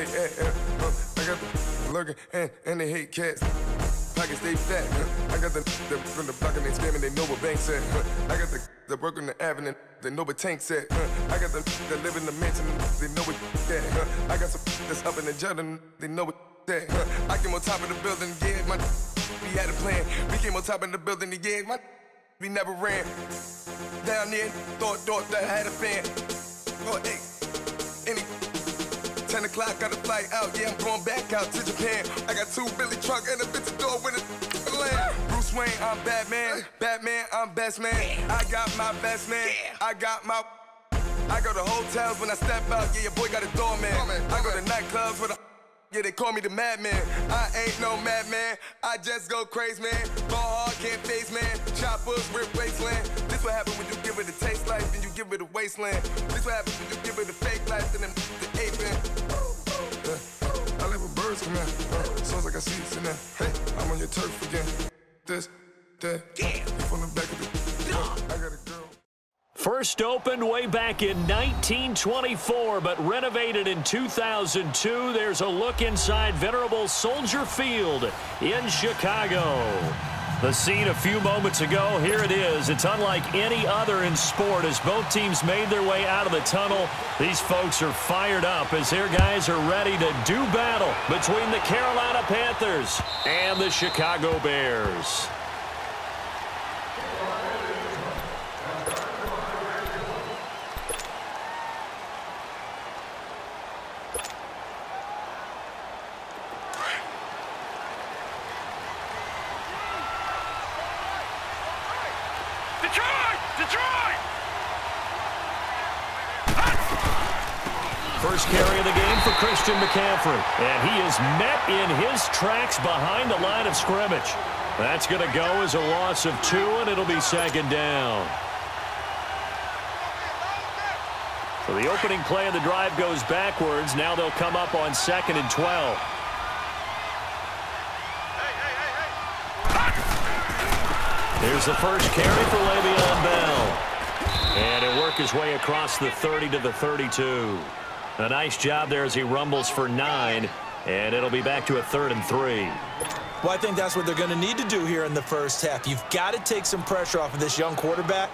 eh, uh, I got the lurking and, and they hate cats. Pockets stay fat. I got the, the from the block and they scamming, they know what bank said. Huh? I got the the work on the avenue, they know what tank said. Huh? I got the that live in the mansion, they know what that. Huh? I got some that's up in the jungle, they know what that. I came on top of the building, yeah, my we had a plan. We came on top of the building, yeah, my we never ran. Down there, thought, thought that I had a fan. Oh, hey, 10 o'clock, got a flight out. Yeah, I'm going back out to Japan. I got two Billy truck and a bitch door with a land. Bruce Wayne, I'm Batman. Batman, I'm best man. I got my best man. I got my. I go to hotels when I step out. Yeah, your boy got a doorman. I go to nightclubs with a. Yeah, they call me the madman. I ain't no madman. I just go crazy, man. Ball hard, can't face, man. Choppers, rip wasteland. This what happen when you give it a taste life, then you give it a wasteland. This what happens when you give it a fake life, then the ape birds come out. Uh, sounds like I see it in there. Hey, I'm on your turf again. This, that. Yeah. You from the back of the. Uh, I got a girl. First opened way back in 1924, but renovated in 2002. There's a look inside venerable Soldier Field in Chicago. The scene a few moments ago, here it is. It's unlike any other in sport as both teams made their way out of the tunnel. These folks are fired up as their guys are ready to do battle between the Carolina Panthers and the Chicago Bears. Detroit! Detroit! First carry of the game for Christian McCaffrey. And he is met in his tracks behind the line of scrimmage. That's going to go as a loss of two, and it'll be second down. So the opening play of the drive goes backwards. Now they'll come up on second and 12. There's the first carry for Le'Veon Bell. And he'll work his way across the 30 to the 32. A nice job there as he rumbles for nine. And it'll be back to a third and three. Well, I think that's what they're going to need to do here in the first half. You've got to take some pressure off of this young quarterback,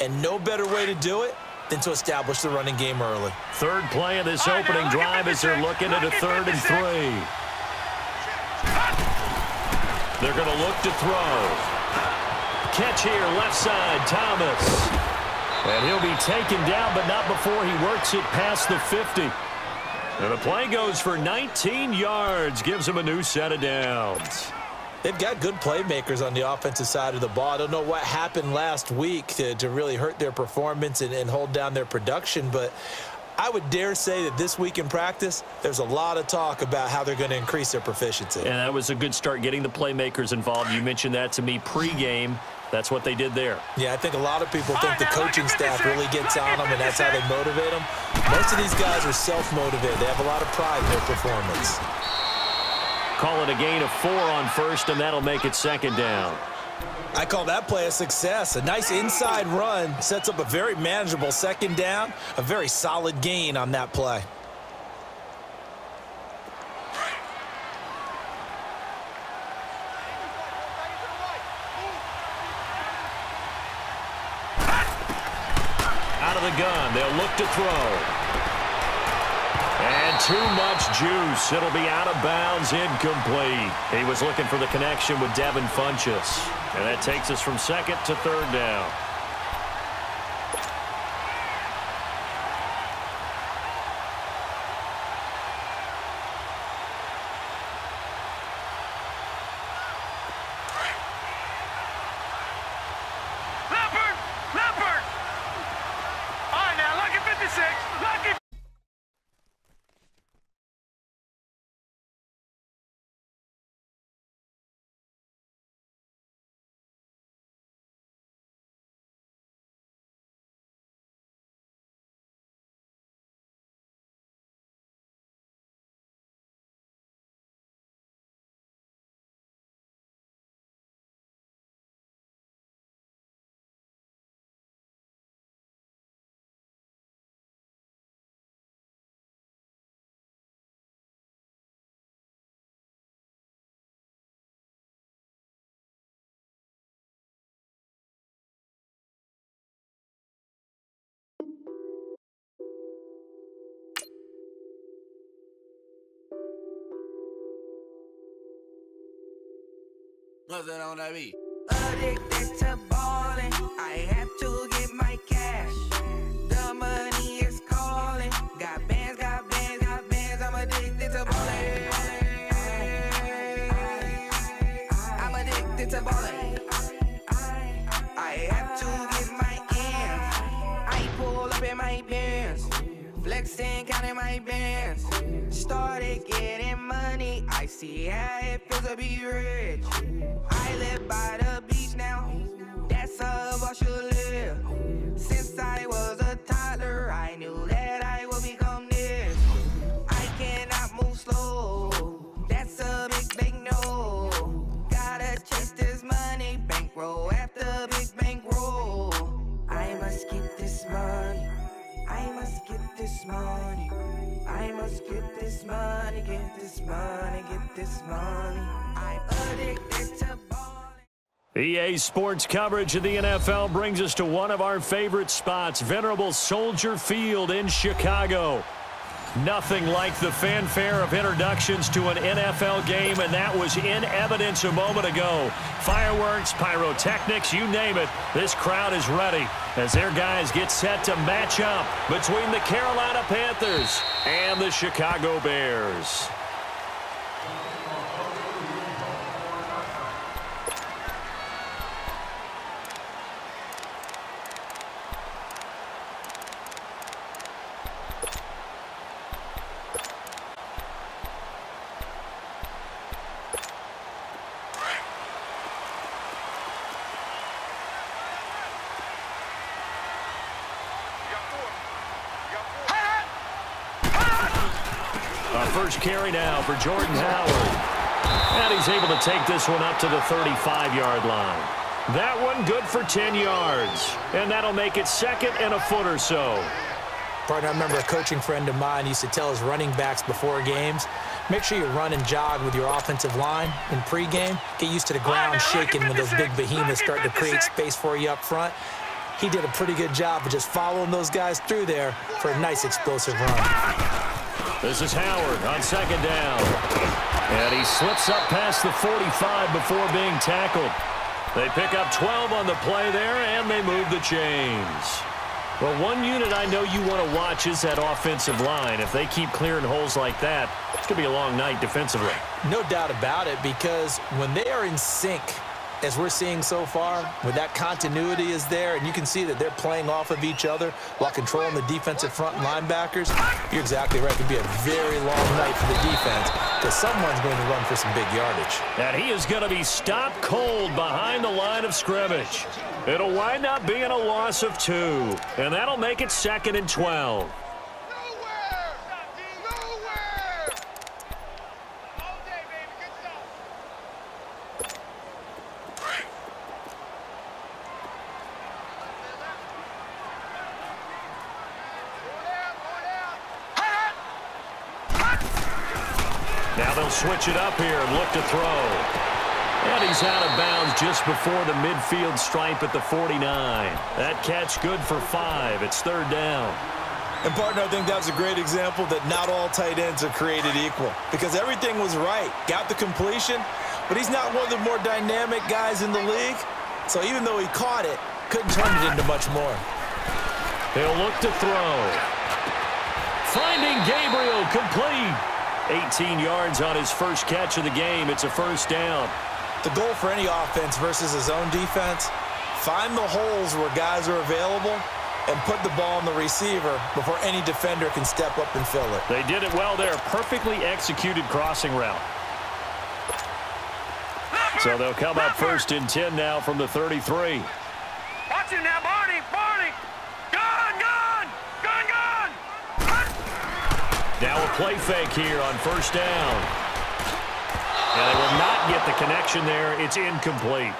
and no better way to do it than to establish the running game early. Third play of this opening drive as they're looking at a third and three. They're going to look to throw. Catch here, left side, Thomas. And he'll be taken down, but not before he works it past the 50. And the play goes for 19 yards, gives him a new set of downs. They've got good playmakers on the offensive side of the ball. I don't know what happened last week to, to really hurt their performance and, and hold down their production, but I would dare say that this week in practice, there's a lot of talk about how they're going to increase their proficiency. And that was a good start getting the playmakers involved. You mentioned that to me pregame. That's what they did there. Yeah, I think a lot of people think the coaching staff really gets on them, and that's how they motivate them. Most of these guys are self-motivated. They have a lot of pride in their performance. Call it a gain of four on first, and that'll make it second down. I call that play a success. A nice inside run sets up a very manageable second down, a very solid gain on that play. Out of the gun, they'll look to throw. And too much juice. It'll be out of bounds, incomplete. He was looking for the connection with Devin Funchess. And that takes us from second to third down. What's that on that beat? Addicted to balling, I have to get my cash. The money flexing, counting my bands. Started getting money. I see how it feels to be rich. I live by the beach now. That's how I should live. Since I was a toddler, I knew that I would become this. I cannot move slow. That's a big, big no. Gotta chase this money, bankroll money. I must get this money, get this money, get this money. I'm addicted to. EA Sports coverage of the NFL brings us to one of our favorite spots, Venerable Soldier Field in Chicago. Nothing like the fanfare of introductions to an NFL game, and that was in evidence a moment ago. Fireworks, pyrotechnics, you name it, this crowd is ready as their guys get set to match up between the Carolina Panthers and the Chicago Bears. A first carry now for Jordan Howard. And he's able to take this one up to the 35-yard line. That one good for 10 yards. And that'll make it second and a foot or so. Partner, I remember a coaching friend of mine used to tell his running backs before games, make sure you run and jog with your offensive line in pregame. Get used to the ground shaking when those big behemoths start to create space for you up front. He did a pretty good job of just following those guys through there for a nice explosive run. This is Howard on second down. And he slips up past the 45 before being tackled. They pick up 12 on the play there, and they move the chains. Well, one unit I know you want to watch is that offensive line. If they keep clearing holes like that, it's going to be a long night defensively. No doubt about it, because when they are in sync, as we're seeing so far, when that continuity is there, and you can see that they're playing off of each other while controlling the defensive front linebackers, you're exactly right. It could be a very long night for the defense because someone's going to run for some big yardage. And he is going to be stopped cold behind the line of scrimmage. It'll wind up being a loss of two, and that'll make it second and 12. Now they'll switch it up here and look to throw. And he's out of bounds just before the midfield stripe at the 49. That catch good for five. It's third down. And, partner, I think that was a great example that not all tight ends are created equal because everything was right. Got the completion, but he's not one of the more dynamic guys in the league. So even though he caught it, couldn't turn it into much more. He'll look to throw. Finding Gabriel complete. 18 yards on his first catch of the game. It's a first down. The goal for any offense versus his own defense, find the holes where guys are available and put the ball on the receiver before any defender can step up and fill it. They did it well there. Perfectly executed crossing route. So they'll come up first and 10 now from the 33. Watch him now, Barney! Barney! Gone! Gone! Gone! Gone! Now a play fake here on first down. And they will not get the connection there. It's incomplete.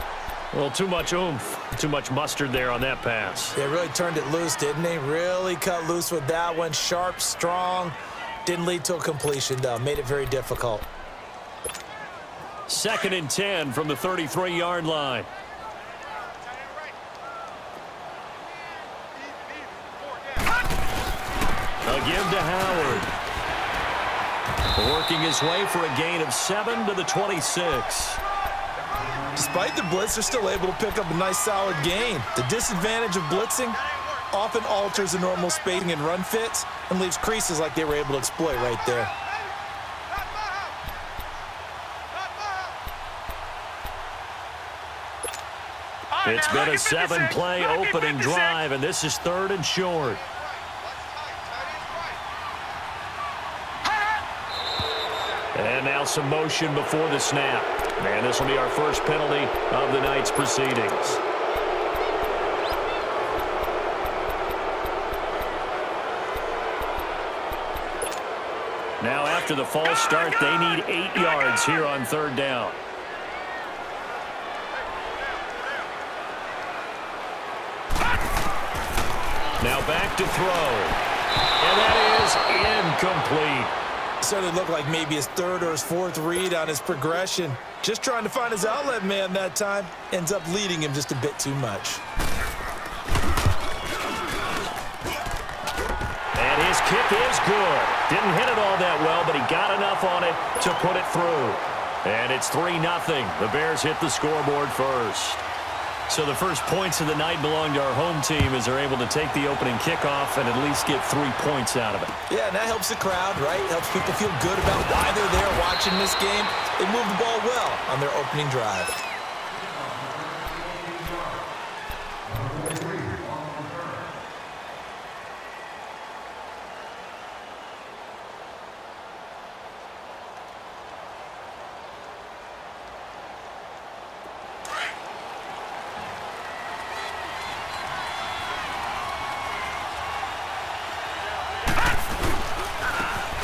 Well, too much oomph, too much mustard there on that pass. They really turned it loose, didn't they? Really cut loose with that one. Sharp, strong. Didn't lead to a completion, though. Made it very difficult. Second and 10 from the 33-yard line. A give to Howard. Working his way for a gain of seven to the 26. Despite the blitz, they're still able to pick up a nice solid gain. The disadvantage of blitzing often alters the normal spacing and run fits and leaves creases like they were able to exploit right there. It's been a seven-play opening drive, and this is third and short. And now some motion before the snap. And this will be our first penalty of the night's proceedings. Now after the false start, they need eight yards here on third down. Now back to throw. And that is incomplete. Certainly looked like maybe his third or his fourth read on his progression. Just trying to find his outlet man that time. Ends up leading him just a bit too much. And his kick is good. Didn't hit it all that well, but he got enough on it to put it through. And it's 3-0. The Bears hit the scoreboard first. So the first points of the night belong to our home team as they're able to take the opening kickoff and at least get three points out of it. Yeah, and that helps the crowd, right? Helps people feel good about why they're there watching this game. They move the ball well on their opening drive.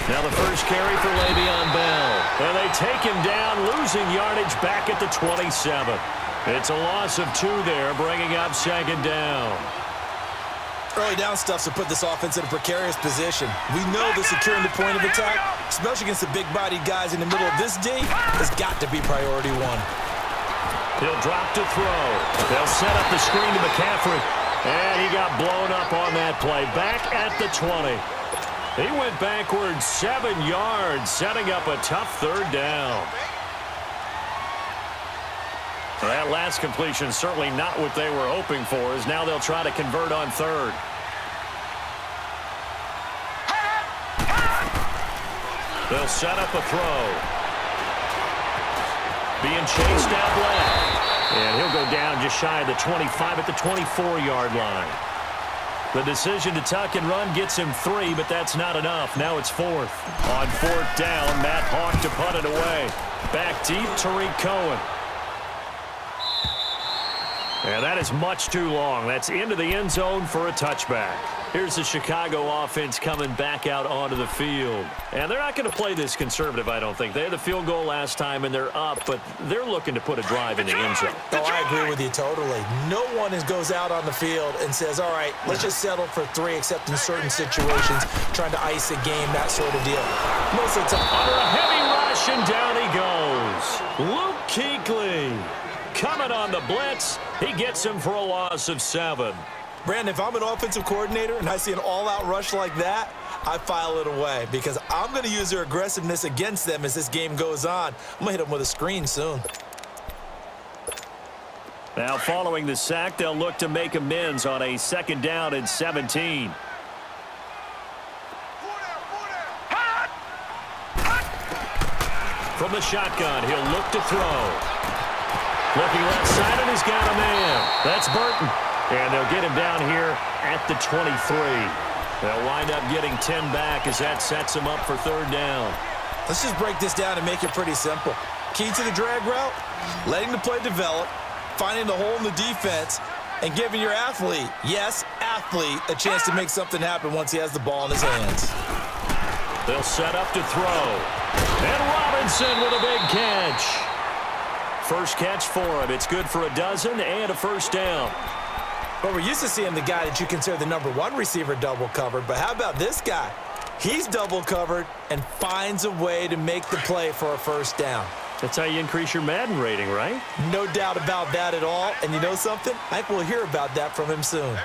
Now the first carry for Le'Veon Bell. And they take him down, losing yardage back at the 27. It's a loss of two there, bringing up second down. Early down stuffs have put this offense in a precarious position. We know that securing the point of attack, especially against the big-bodied guys in the middle of this D, has got to be priority one. He'll drop to throw. They'll set up the screen to McCaffrey. And he got blown up on that play. Back at the 20. He went backwards seven yards, setting up a tough third down. That last completion certainly not what they were hoping for, as now they'll try to convert on third. They'll set up a throw. Being chased out left. And he'll go down just shy of the 25 at the 24-yard line. The decision to tuck and run gets him three, but that's not enough. Now it's fourth. On fourth down, Matt Haack to punt it away. Back deep, Tarik Cohen. And that is much too long. That's into the end zone for a touchback. Here's the Chicago offense coming back out onto the field. And they're not going to play this conservative, I don't think. They had the field goal last time, and they're up, but they're looking to put a drive in the end zone. Oh, I agree with you totally. No one is, goes out on the field and says, all right, let's just settle for three, except in certain situations, trying to ice a game, that sort of deal. Most of the time. Under a heavy rush, and down he goes. Luke Kuechly coming on the blitz. He gets him for a loss of seven. Brandon, if I'm an offensive coordinator and I see an all-out rush like that, I file it away because I'm going to use their aggressiveness against them as this game goes on. I'm going to hit them with a screen soon. Now, following the sack, they'll look to make amends on a second down and 17. From the shotgun, he'll look to throw. Looking left side, and he's got a man. That's Burton. And they'll get him down here at the 23. They'll wind up getting 10 back as that sets him up for third down. Let's just break this down and make it pretty simple. Key to the drag route, letting the play develop, finding the hole in the defense, and giving your athlete, yes, athlete, a chance to make something happen once he has the ball in his hands. They'll set up to throw. And Robinson with a big catch. First catch for him. It's good for a dozen and a first down. But we're used to seeing the guy that you consider the number one receiver double covered. But how about this guy? He's double covered and finds a way to make the play for a first down. That's how you increase your Madden rating, right? No doubt about that at all. And you know something? I think we'll hear about that from him soon.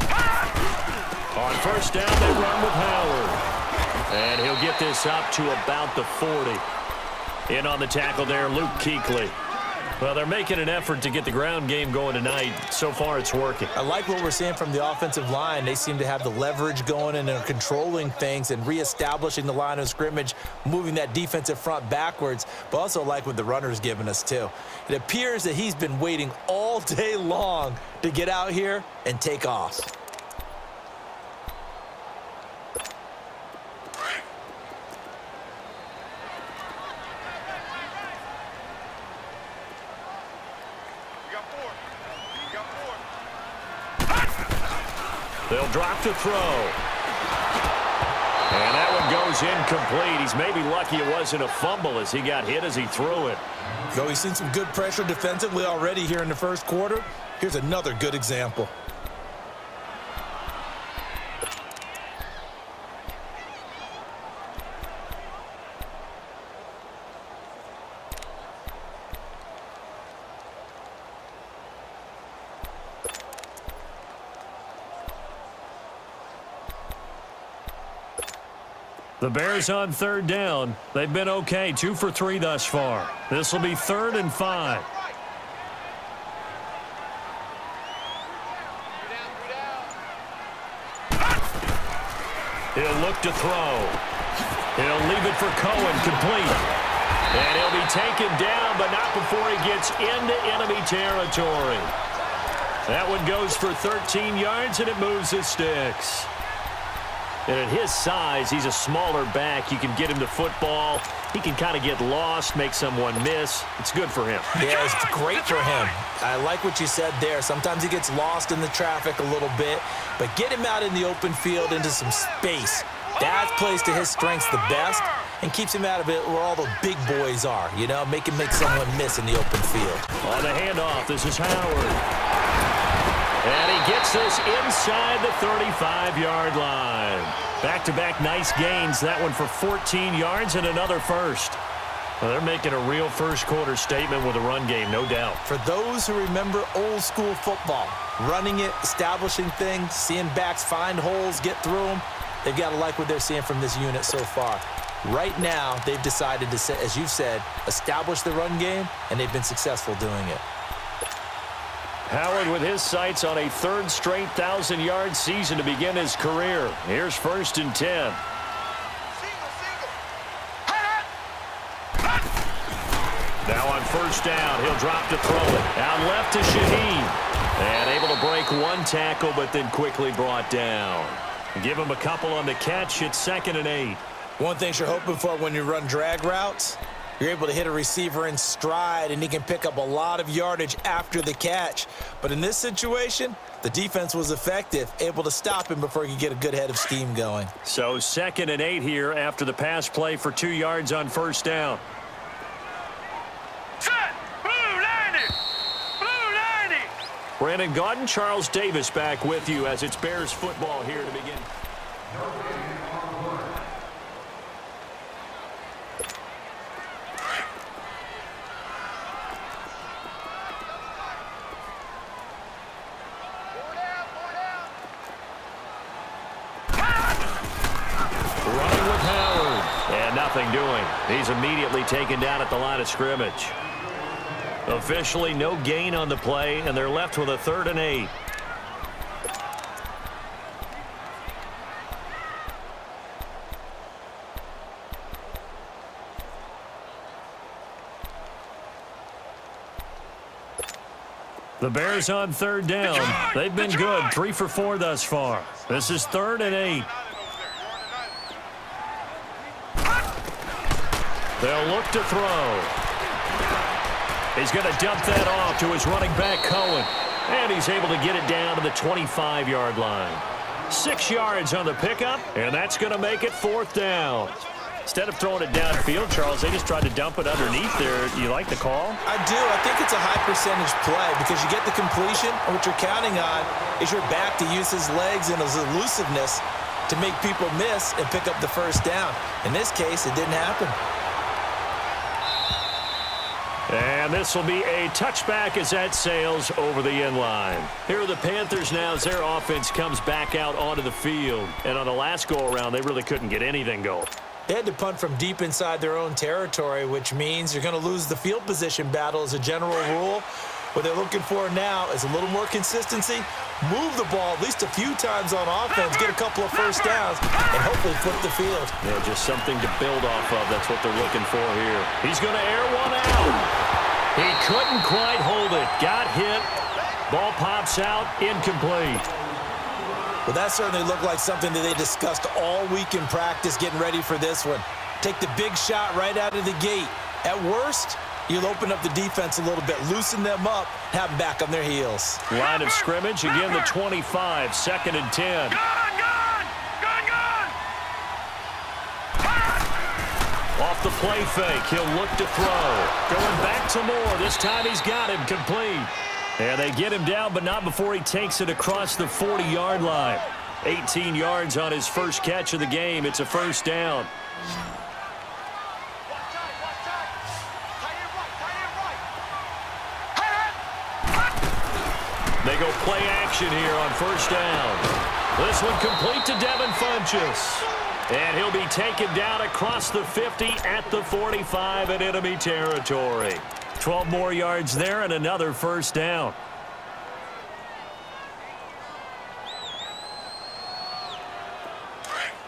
On first down, they run with Howard. And he'll get this up to about the 40. In on the tackle there, Luke Kuechly. Well, they're making an effort to get the ground game going tonight. So far, it's working. I like what we're seeing from the offensive line. They seem to have the leverage going and are controlling things and reestablishing the line of scrimmage, moving that defensive front backwards, but also like what the runner's giving us, too. It appears that he's been waiting all day long to get out here and take off. Drop to throw. And that one goes incomplete. He's maybe lucky it wasn't a fumble as he got hit as he threw it. Though he's seen some good pressure defensively already here in the first quarter, here's another good example. Bears on third down. They've been okay, two for three thus far. This will be third and five. He'll look to throw. He'll leave it for Cohen, complete. And he'll be taken down, but not before he gets into enemy territory. That one goes for 13 yards, and it moves the sticks. And at his size, he's a smaller back. You can get him to football. He can kind of get lost, make someone miss. It's good for him. Yeah, it's great for him. I like what you said there. Sometimes he gets lost in the traffic a little bit, but get him out in the open field into some space. That plays to his strengths the best and keeps him out of it where all the big boys are, you know, make him make someone miss in the open field. On the handoff, this is Howard. And he gets this inside the 35-yard line. Back-to-back -back nice gains. That one for 14 yards and another first. Well, they're making a real first-quarter statement with a run game, no doubt. For those who remember old-school football, running it, establishing things, seeing backs find holes, get through them, they've got to like what they're seeing from this unit so far. Right now, they've decided to, as you've said, establish the run game, and they've been successful doing it. Howard with his sights on a third straight 1,000-yard season to begin his career. Here's first and 10. Now on first down, he'll drop to throw it. Out left to Shaheen. And able to break one tackle, but then quickly brought down. Give him a couple on the catch. It's second and eight. One thing you're hoping for when you run drag routes you're able to hit a receiver in stride, and he can pick up a lot of yardage after the catch. But in this situation, the defense was effective, able to stop him before he could get a good head of steam going. So second and eight here after the pass play for two yards on first down. Set! Blue 90! Blue 90! Brandon Gaudin, Charles Davis back with you as it's Bears football here to begin. nothing doing. He's immediately taken down at the line of scrimmage. Officially no gain on the play, and they're left with a third and eight. The Bears on third down. They've been good, three for four thus far. This is third and eight. They'll look to throw. He's going to dump that off to his running back, Cohen. And he's able to get it down to the 25-yard line. Six yards on the pickup, and that's going to make it fourth down. Instead of throwing it downfield, Charles, they just tried to dump it underneath there. You like the call? I do. I think it's a high percentage play because you get the completion, and what you're counting on is your back to use his legs and his elusiveness to make people miss and pick up the first down. In this case, it didn't happen. And this will be a touchback as that sails over the end line. Here are the Panthers now as their offense comes back out onto the field. And on the last go-around, they really couldn't get anything going. They had to punt from deep inside their own territory, which means you're going to lose the field position battle as a general rule. What they're looking for now is a little more consistency, move the ball at least a few times on offense, get a couple of first downs, and hopefully flip the field. Yeah, just something to build off of. That's what they're looking for here. He's going to air one out. He couldn't quite hold it. Got hit. Ball pops out. Incomplete. Well, that certainly looked like something that they discussed all week in practice getting ready for this one. Take the big shot right out of the gate. At worst, you'll open up the defense a little bit, loosen them up, have them back on their heels. Line of scrimmage, again the 25, second and 10. Gun, gun! Gun, gun! Off the play fake, he'll look to throw. Going back to Moore, this time he's got him complete. And they get him down, but not before he takes it across the 40-yard line. 18 yards on his first catch of the game. It's a first down. They go play action here on first down. This one complete to Devin Funchess. And he'll be taken down across the 50 at the 45 in enemy territory. 12 more yards there and another first down.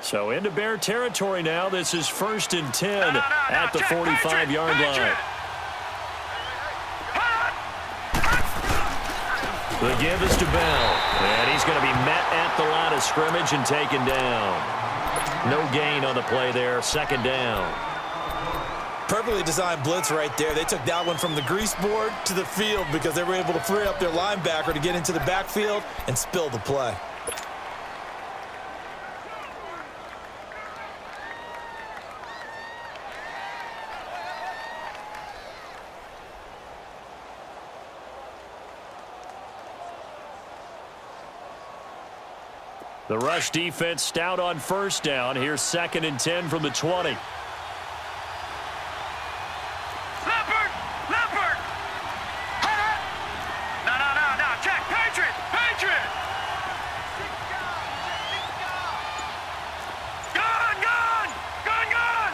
So into Bear territory now. This is first and 10 at the 45-yard line. The give is to Bell. And he's going to be met at the line of scrimmage and taken down. No gain on the play there. Second down. Perfectly designed blitz right there. They took that one from the grease board to the field because they were able to free up their linebacker to get into the backfield and spill the play. The rush defense stout on first down. Here's second and 10 from the 20. Leopard! Leopard! No, no, no, no. Check. Patriot! Patriot! Gun, gun! Gun, gun!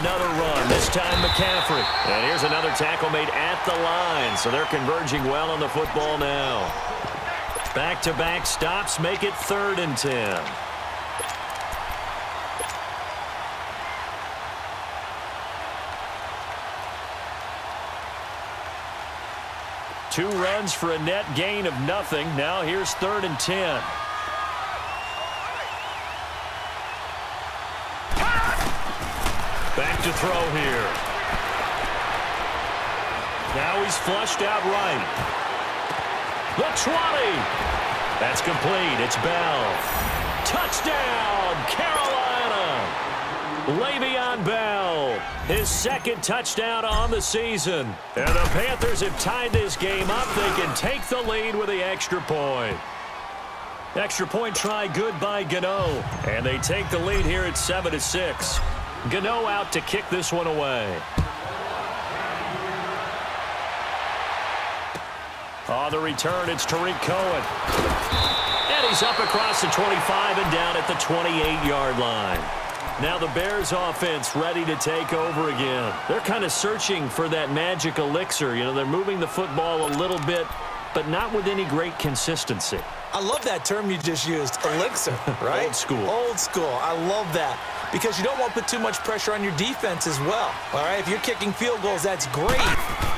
Another run, this time McCaffrey. And here's another tackle made at the line, so they're converging well on the football. Stops make it third and 10. Two runs for a net gain of nothing. Now here's third and 10. Back to throw here. Now he's flushed out right. The 20. That's complete. It's Bell. Touchdown, Carolina. Le'Veon Bell, his second touchdown on the season. And the Panthers have tied this game up. They can take the lead with the extra point. Extra point try good by Gano. And they take the lead here at 7 to 6. Gano out to kick this one away. On the return, it's Tarik Cohen. Up across the 25 and down at the 28-yard line. Now the Bears offense ready to take over again. They're kind of searching for that magic elixir. You know, they're moving the football a little bit, but not with any great consistency. I love that term you just used, elixir, right? Old school. Old school. I love that because you don't want to put too much pressure on your defense as well. All right, if you're kicking field goals, that's great,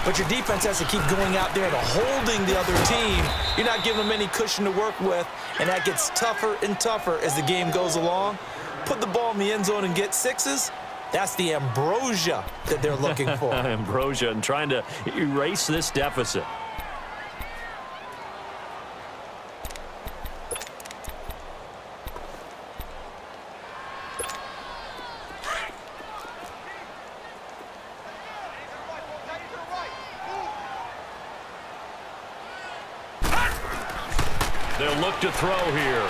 but your defense has to keep going out there and holding the other team. You're not giving them any cushion to work with, and that gets tougher and tougher as the game goes along. Put the ball in the end zone and get sixes. That's the ambrosia that they're looking for. ambrosia and trying to erase this deficit. They'll look to throw here.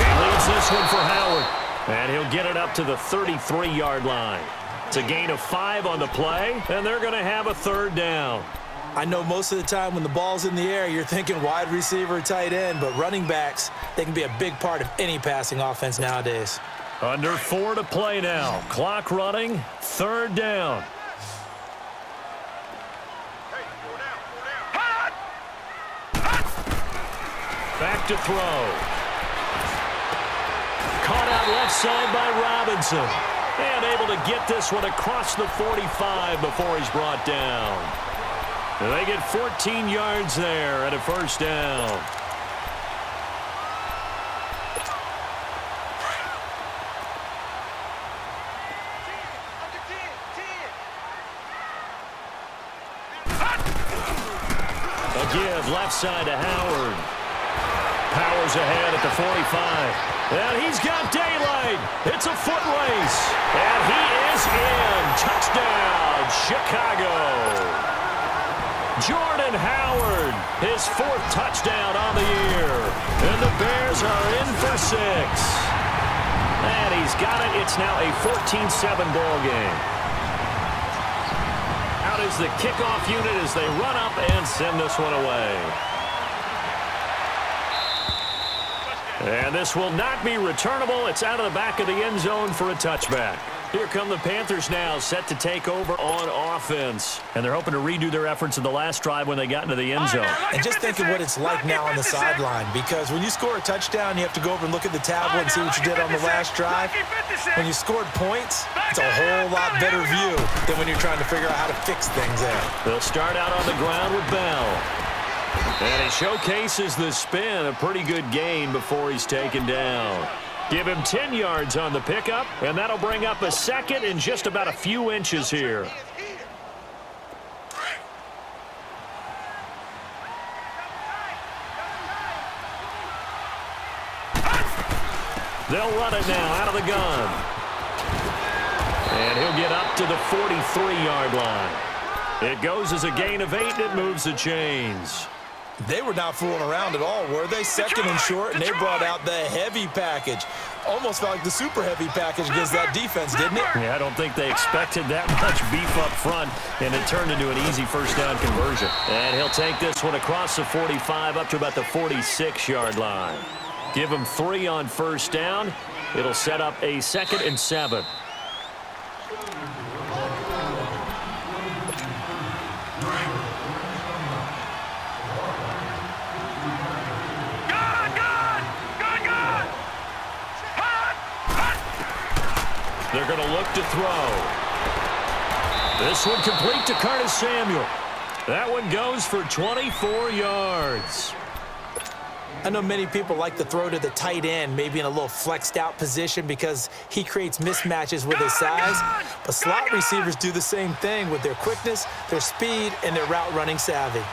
He leads this one for Howard. And he'll get it up to the 33-yard line. It's a gain of five on the play, and they're going to have a third down. I know most of the time when the ball's in the air, you're thinking wide receiver, tight end, but running backs, they can be a big part of any passing offense nowadays. Under four to play now. Clock running. Third down. Back to throw. Caught out left side by Robinson. And able to get this one across the 45 before he's brought down. And they get 14 yards there at a first down. A give left side to Howard. Powers ahead at the 45. And he's got daylight. It's a foot race. And he is in. Touchdown, Chicago. Jordan Howard, his fourth touchdown on the year. And the Bears are in for six. And he's got it. It's now a 14-7 ball game. Out is the kickoff unit as they run up and send this one away. And this will not be returnable. It's out of the back of the end zone for a touchback. Here come the Panthers now, set to take over on offense. And they're hoping to redo their efforts in the last drive when they got into the end zone. And just think of what it's like now on the sideline because when you score a touchdown, you have to go over and look at the tablet and see what you did on the last drive. When you scored points, it's a whole lot better view than when you're trying to figure out how to fix things there. They'll start out on the ground with Bell. And he showcases the spin, a pretty good gain before he's taken down. Give him 10 yards on the pickup, and that'll bring up a second in just about a few inches here. They'll run it now out of the gun. And he'll get up to the 43-yard line. It goes as a gain of eight, and it moves the chains. They were not fooling around at all, were they? Second and short, and they brought out the heavy package. Almost felt like the super heavy package against that defense, didn't it? Yeah, I don't think they expected that much beef up front, and it turned into an easy first down conversion. And he'll take this one across the 45 up to about the 46-yard line. Give him three on first down. It'll set up a second and seven. Going to look to throw. This one complete to Curtis Samuel. That one goes for 24 yards. I know many people like to throw to the tight end, maybe in a little flexed out position because he creates mismatches with his size. But slot receivers do the same thing with their quickness, their speed, and their route running savvy.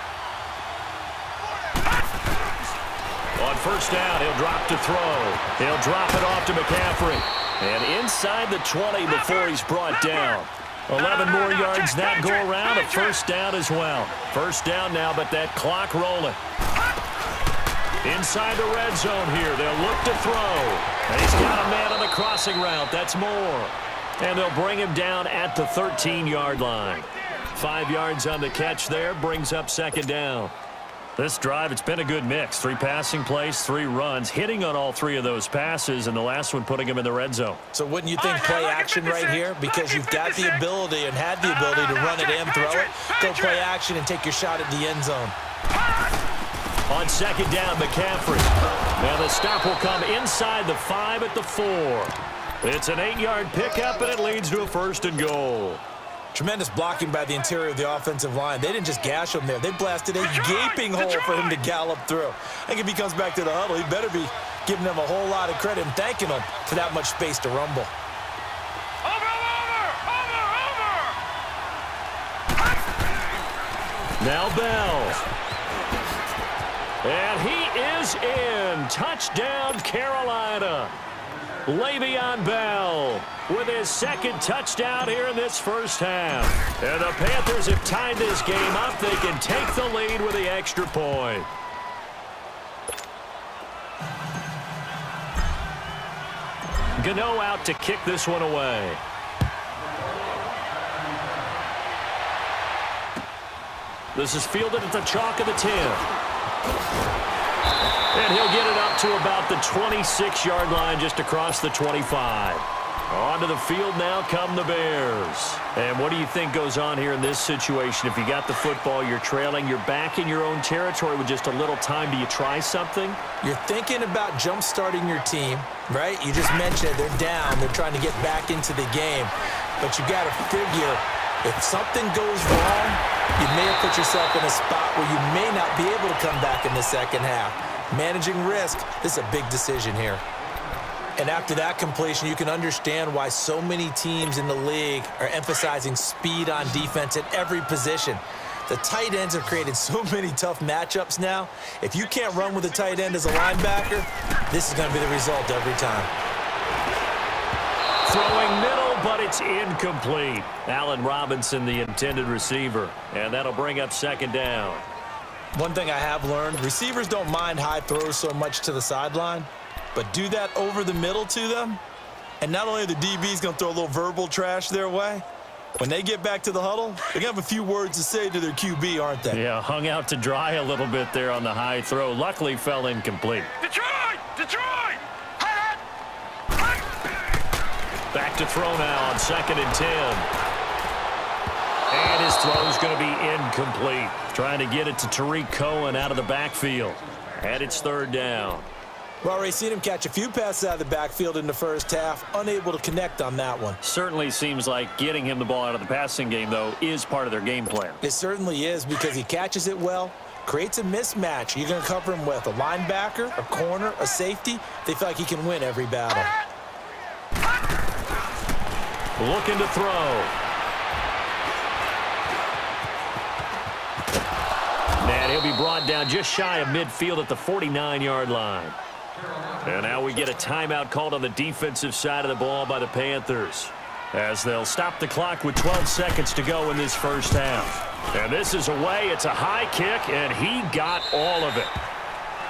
On first down, he'll drop to throw. He'll drop it off to McCaffrey. And inside the 20 before he's brought down. 11 more yards that go around, a first down as well. First down now, but that clock rolling. Inside the red zone here, they'll look to throw. And he's got a man on the crossing route. That's Moore. And they'll bring him down at the 13-yard line. Five yards on the catch there, brings up second down. This drive, it's been a good mix. Three passing plays, three runs, hitting on all three of those passes, and the last one putting him in the red zone. So wouldn't you think play action right here? Because you've got the ability and had the ability to run it and throw it. Go play action and take your shot at the end zone. On second down, McCaffrey. Now the stop will come inside the five at the four. It's an eight-yard pickup, and it leads to a first and goal. Tremendous blocking by the interior of the offensive line. They didn't just gash him there. They blasted a gaping hole for him to gallop through. I think if he comes back to the huddle, he better be giving them a whole lot of credit and thanking them for that much space to rumble. Over, over, over! Now Bell. And he is in. Touchdown, Carolina. Le'Veon Bell with his second touchdown here in this first half. And the Panthers have tied this game up. They can take the lead with the extra point. Gano out to kick this one away. This is fielded at the chalk of the 10. And he'll get it up to about the 26-yard line just across the 25. Onto the field now come the Bears. And what do you think goes on here in this situation? If you got the football, you're trailing, you're back in your own territory with just a little time. Do you try something? You're thinking about jump-starting your team, right? You just mentioned it. They're down. They're trying to get back into the game. But you got to figure if something goes wrong, you may have put yourself in a spot where you may not be able to come back in the second half. Managing risk, this is a big decision here. And after that completion, you can understand why so many teams in the league are emphasizing speed on defense at every position. The tight ends have created so many tough matchups now. If you can't run with a tight end as a linebacker, this is going to be the result every time. Throwing middle, but it's incomplete. Allen Robinson, the intended receiver. And that'll bring up second down. One thing I have learned, receivers don't mind high throws so much to the sideline. But do that over the middle to them, and not only are the DBs going to throw a little verbal trash their way, when they get back to the huddle, they're going to have a few words to say to their QB, aren't they? Yeah, hung out to dry a little bit there on the high throw. Luckily fell incomplete. Detroit! Detroit! Back to throw now on second and 10. And his throw is going to be incomplete. Trying to get it to Tarik Cohen out of the backfield. And it's third down. Well, already seen him catch a few passes out of the backfield in the first half, unable to connect on that one. Certainly seems like getting him the ball out of the passing game, though, is part of their game plan. It certainly is because he catches it well, creates a mismatch. You're going to cover him with a linebacker, a corner, a safety. They feel like he can win every battle. Looking to throw. He'll be brought down just shy of midfield at the 49-yard line. And now we get a timeout called on the defensive side of the ball by the Panthers as they'll stop the clock with 12 seconds to go in this first half. And this is away. It's a high kick, and he got all of it.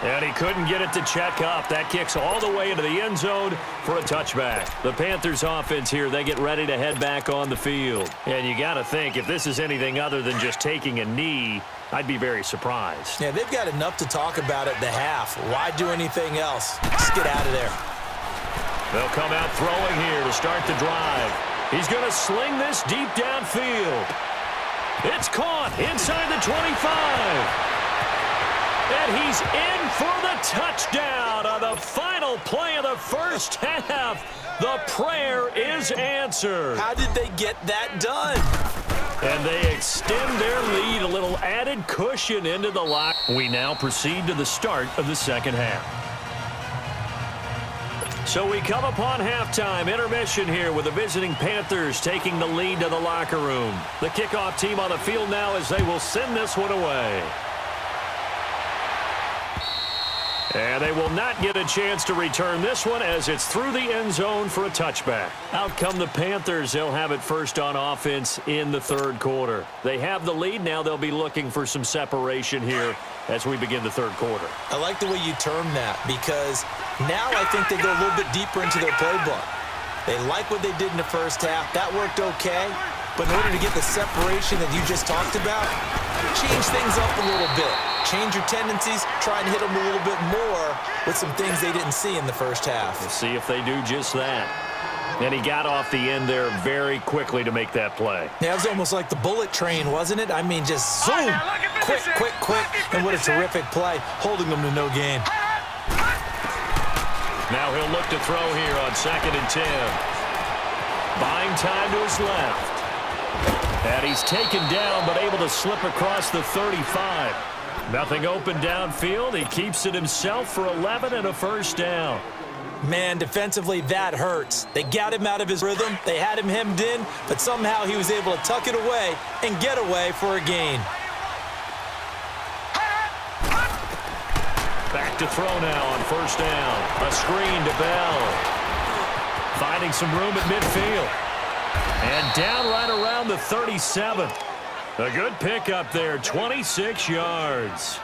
And he couldn't get it to check up. That kicks all the way into the end zone for a touchback. The Panthers offense here, they get ready to head back on the field. And you got to think, if this is anything other than just taking a knee, I'd be very surprised. Yeah, they've got enough to talk about at the half. Why do anything else? Just get out of there. They'll come out throwing here to start the drive. He's going to sling this deep downfield. It's caught inside the 25. And he's in for the touchdown on the final play of the first half. The prayer is answered. How did they get that done? And they extend their lead, a little added cushion into the lock. We now proceed to the start of the second half. So we come upon halftime intermission here with the visiting Panthers taking the lead to the locker room. The kickoff team on the field now as they will send this one away. And they will not get a chance to return this one as it's through the end zone for a touchback. Out come the Panthers. They'll have it first on offense in the third quarter. They have the lead. Now they'll be looking for some separation here as we begin the third quarter. I like the way you term that because now I think they go a little bit deeper into their playbook. They like what they did in the first half. That worked okay. But in order to get the separation that you just talked about, change things up a little bit. Change your tendencies, try and hit them a little bit more with some things they didn't see in the first half. We'll see if they do just that. And he got off the end there very quickly to make that play. Yeah, it was almost like the bullet train, wasn't it? I mean, just zoom, quick, quick, quick, and what a terrific play, holding them to no gain. Now he'll look to throw here on second and 10. Buying time to his left. And he's taken down, but able to slip across the 35. Nothing open downfield. He keeps it himself for 11 and a first down. Man, defensively, that hurts. They got him out of his rhythm. They had him hemmed in, but somehow he was able to tuck it away and get away for a gain. Back to throw now on first down. A screen to Bell. Finding some room at midfield. And down right around the 37. A good pickup there, 26 yards.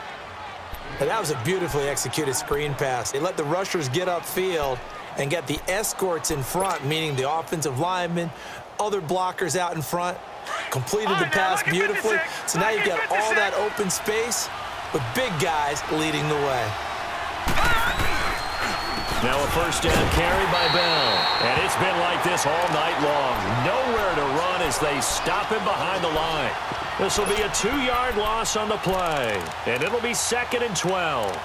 And that was a beautifully executed screen pass. They let the rushers get upfield and get the escorts in front, meaning the offensive linemen, other blockers out in front. completed the pass beautifully. So now you've got all that open space with big guys leading the way. Now a first down carry by Bell. And it's been like this all night long. Nowhere to run as they stop him behind the line. This will be a two-yard loss on the play. And it'll be second and 12.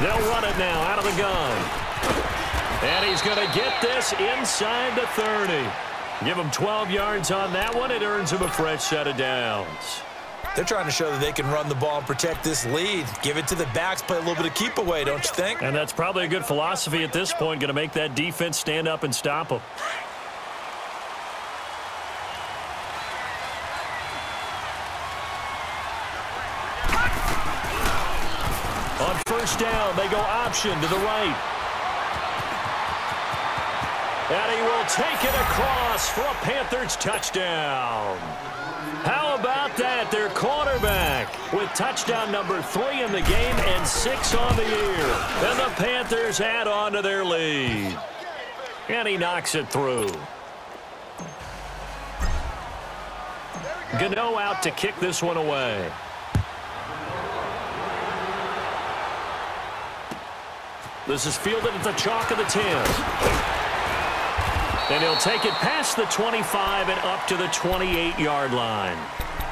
They'll run it now out of the gun. And he's going to this inside the 30. Give him 12 yards on that one. It earns him a fresh set of downs. They're trying to show that they can run the ball and protect this lead. Give it to the backs, play a little bit of keep away, don't you think? And that's probably a good philosophy at this point, going to make that defense stand up and stop them. On first down, they go option to the right. And he will take it across for a Panthers touchdown. How about that? Their quarterback with touchdown number three in the game and six on the year. And the Panthers add on to their lead. And he knocks it through. Gano out to kick this one away. This is fielded at the chalk of the 10. And he'll take it past the 25 and up to the 28-yard line.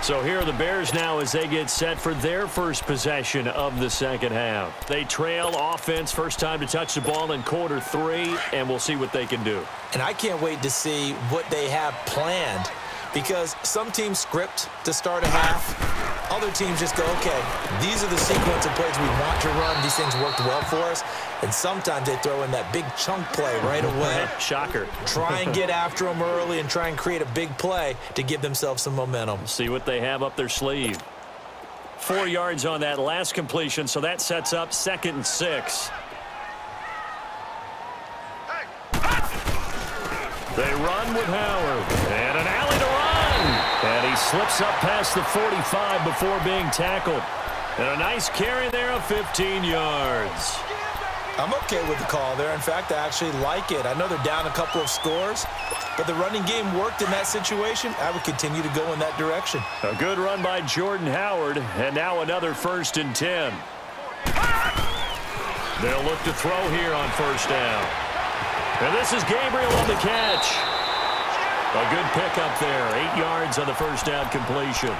So here are the Bears now as they get set for their first possession of the second half. They trail offense first time to touch the ball in quarter three, and we'll see what they can do. And I can't wait to see what they have planned because some teams script to start a half. Other teams just go, okay, these are the sequence of plays we want to run. These things worked well for us. And sometimes they throw in that big chunk play right away. Shocker. try and get after them early and try and create a big play to give themselves some momentum. See what they have up their sleeve. Four yards on that last completion, so that sets up second and six. They run with Howard. And an alley to run. And he slips up past the 45 before being tackled. And a nice carry there of 15 yards. I'm okay with the call there. In fact, I actually like it. I know they're down a couple of scores, but the running game worked in that situation. I would continue to go in that direction. A good run by Jordan Howard, and now another first and 10. They'll look to throw here on first down. And this is Gabriel on the catch. A good pickup there. Eight yards on the first down completion.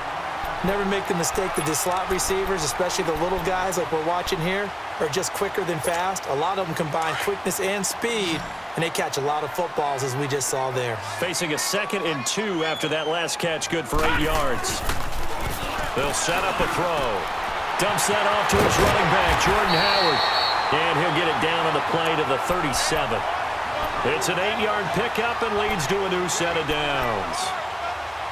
Never make the mistake that the slot receivers, especially the little guys like we're watching here, are just quicker than fast. A lot of them combine quickness and speed, and they catch a lot of footballs, as we just saw there. Facing a second and two after that last catch, good for eight yards. They'll set up a throw. Dumps that off to his running back, Jordan Howard. And he'll get it down on the play to the 37. It's an eight-yard pickup and leads to a new set of downs.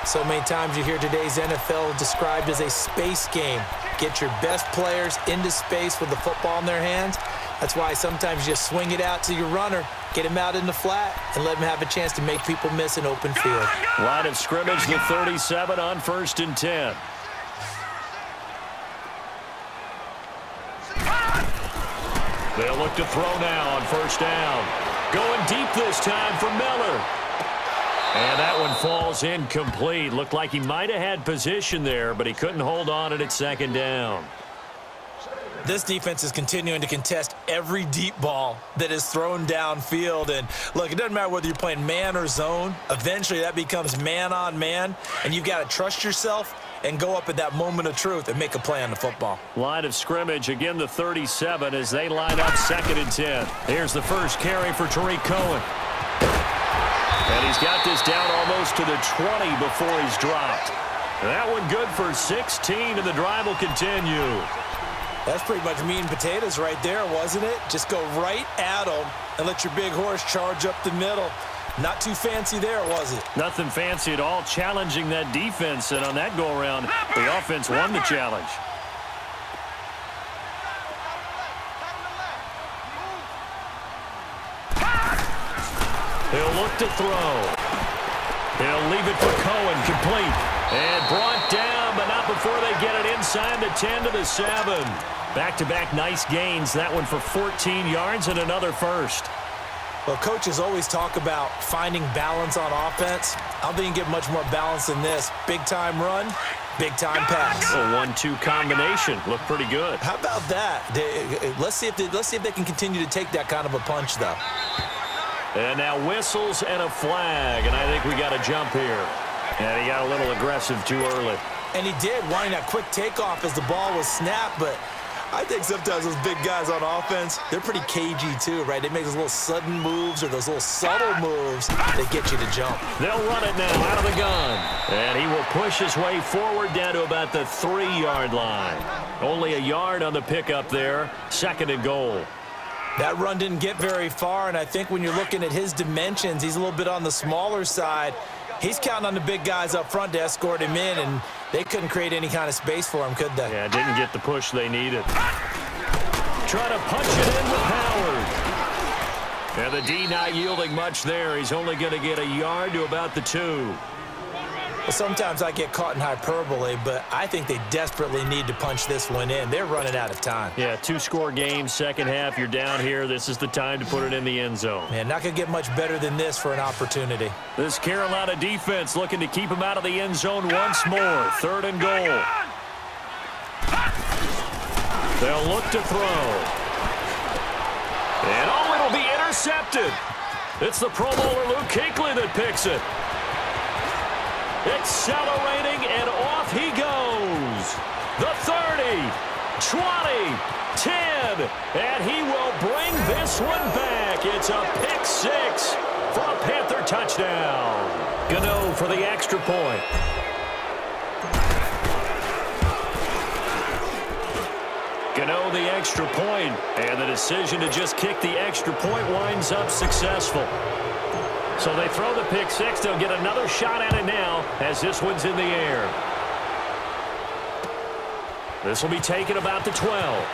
So many times you hear today's NFL described as a space game. Get your best players into space with the football in their hands. That's why sometimes you just swing it out to your runner, get him out in the flat, and let him have a chance to make people miss an open field. Line of scrimmage, the 37 on first and 10. They'll look to throw now on first down. Going deep this time for Miller. And that one falls incomplete. Looked like he might have had position there, but he couldn't hold on it at second down. This defense is continuing to contest every deep ball that is thrown downfield. And look, it doesn't matter whether you're playing man or zone. Eventually, that becomes man on man, and you've got to trust yourself and go up at that moment of truth and make a play on the football. Line of scrimmage, again the 37 as they line up second and 10. Here's the first carry for Tarik Cohen. And he's got this down almost to the 20 before he's dropped. That one good for 16, and the drive will continue. That's pretty much meat and potatoes right there, wasn't it? Just go right at them and let your big horse charge up the middle. Not too fancy there, was it? Nothing fancy at all, challenging that defense, and on that go-around, the offense won the challenge. He'll look to throw. He'll leave it for Cohen, complete. And brought down, but not before they get it inside the 10 to the 7. Back-to-back -back nice gains. That one for 14 yards and another first. Well, coaches always talk about finding balance on offense. I don't think you get much more balance than this. Big-time run, big-time pass. A one-two combination. Looked pretty good. How about that? Uh, let's see if they, let's see if they can continue to take that kind of a punch, though. And now whistles and a flag, and I think we got a jump here. And he got a little aggressive too early. And he did, wanting that quick takeoff as the ball was snapped, but I think sometimes those big guys on offense, they're pretty cagey too, right? They make those little sudden moves or those little subtle moves that get you to jump. They'll run it now out of the gun. And he will push his way forward down to about the three-yard line. Only a yard on the pickup there. Second and goal. That run didn't get very far, and I think when you're looking at his dimensions, he's a little bit on the smaller side. He's counting on the big guys up front to escort him in, and they couldn't create any kind of space for him, could they? Yeah, didn't get the push they needed. Trying to punch it in with Howard. And the D not yielding much there. He's only going to get a yard to about the two. Well, sometimes I get caught in hyperbole, but I think they desperately need to punch this one in. They're running out of time. Yeah, two-score game, second half. You're down here. This is the time to put it in the end zone. Man, not going to get much better than this for an opportunity. This Carolina defense looking to keep him out of the end zone once more. Third and goal. They'll look to throw. And, oh, it'll be intercepted. It's the Pro Bowler Luke Kuechly that picks it. Accelerating, and off he goes. The 30, 20, 10, and he will bring this one back. It's a pick six for a Panther touchdown. Gano for the extra point. Gano the extra point, and the decision to just kick the extra point winds up successful. So they throw the pick six. They'll get another shot at it now as this one's in the air. This will be taken about the 12.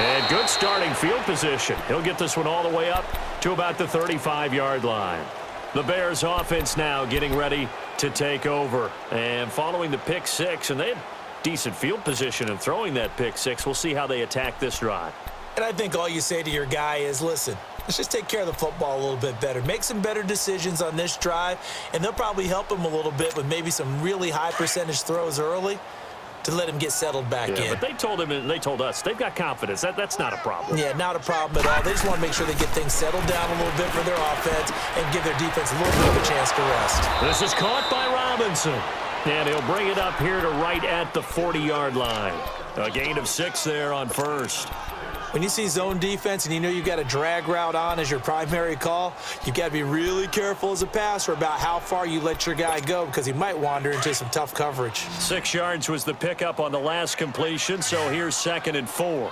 And good starting field position. He'll get this one all the way up to about the 35-yard line. The Bears offense now getting ready to take over. And following the pick six, and they had decent field position in throwing that pick six. We'll see how they attack this drive. And I think all you say to your guy is, listen, let's just take care of the football a little bit better. Make some better decisions on this drive, and they'll probably help him a little bit with maybe some really high percentage throws early to let him get settled back yeah, in. But they told him, and they told us, they've got confidence. That, that's not a problem. Yeah, not a problem at all. They just want to make sure they get things settled down a little bit for their offense and give their defense a little bit of a chance to rest. This is caught by Robinson. And he'll bring it up here to right at the 40-yard line. A gain of six there on first. When you see zone defense and you know you've got a drag route on as your primary call, you've got to be really careful as a passer about how far you let your guy go because he might wander into some tough coverage. Six yards was the pickup on the last completion, so here's second and four.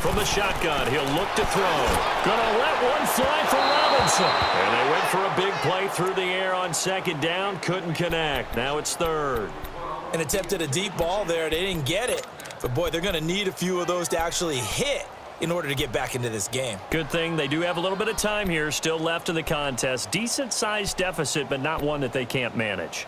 From the shotgun, he'll look to throw. Gonna let one fly for Robinson. And they went for a big play through the air on second down. Couldn't connect. Now it's third and attempted a deep ball there. They didn't get it. But, boy, they're going to need a few of those to actually hit in order to get back into this game. Good thing they do have a little bit of time here still left in the contest. Decent-sized deficit, but not one that they can't manage.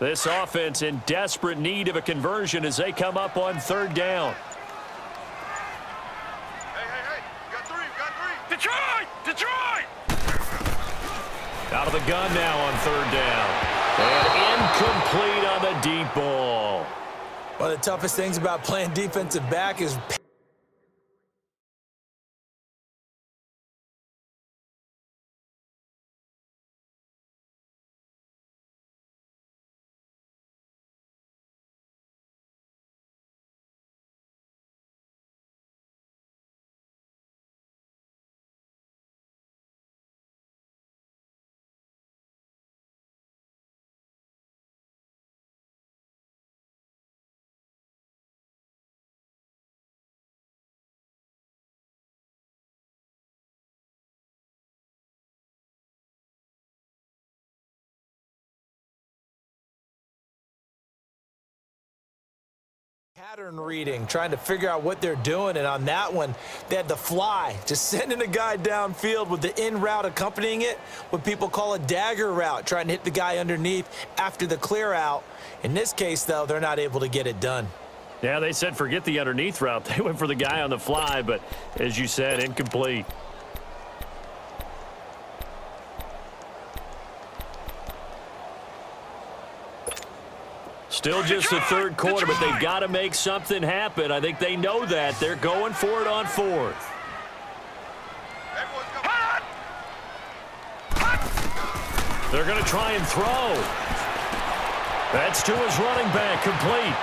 This offense in desperate need of a conversion as they come up on third down. Detroit! Detroit! Out of the gun now on third down. And incomplete on the deep ball. One of the toughest things about playing defensive back is Pattern reading, trying to figure out what they're doing, and on that one, they had the fly, just sending a guy downfield with the in route accompanying it, what people call a dagger route, trying to hit the guy underneath after the clear out. In this case, though, they're not able to get it done. Yeah, they said forget the underneath route. They went for the guy on the fly, but as you said, incomplete. Still just the third quarter, but they've got to make something happen. I think they know that. They're going for it on fourth. They're going to try and throw. That's to his running back, complete.